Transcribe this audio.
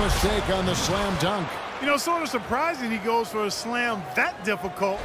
Mistake on the slam dunk. You know, sort of surprising he goes for a slam that difficult